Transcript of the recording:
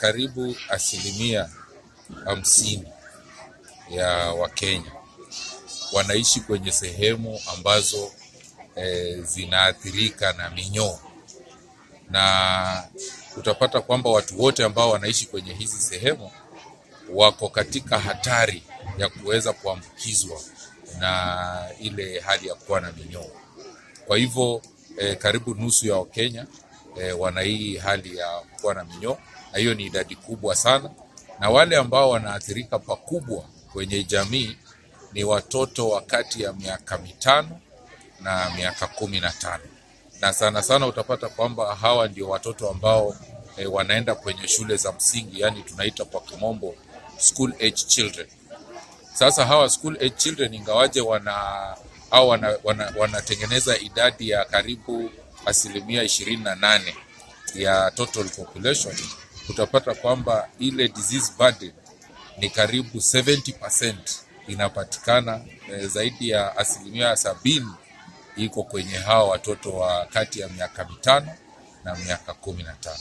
karibu asilimia hamsini ya Wakenya wanaishi kwenye sehemu ambazo e, zinaathirika na minyoo, na utapata kwamba watu wote ambao wanaishi kwenye hizi sehemu wako katika hatari ya kuweza kuambukizwa na ile hali ya kuwa na minyoo. Kwa hivyo e, karibu nusu ya Wakenya e, wana hii hali ya kuwa na minyoo, na hiyo ni idadi kubwa sana, na wale ambao wanaathirika pakubwa kwenye jamii ni watoto wa kati ya miaka mitano na miaka kumi na tano na sana sana utapata kwamba hawa ndio watoto ambao e, wanaenda kwenye shule za msingi, yani tunaita kwa kimombo school age children. Sasa hawa school age children ingawaje wana au wana, wana, wanatengeneza idadi ya karibu asilimia ishirini na nane ya total population, utapata kwamba ile disease burden ni karibu 70% inapatikana eh, zaidi ya asilimia sabini iko kwenye hawa watoto wa kati ya miaka mitano na miaka kumi na tano.